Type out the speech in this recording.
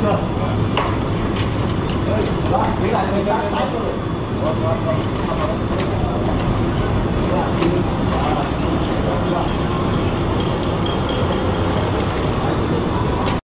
走，来，回来，回，来，来，来，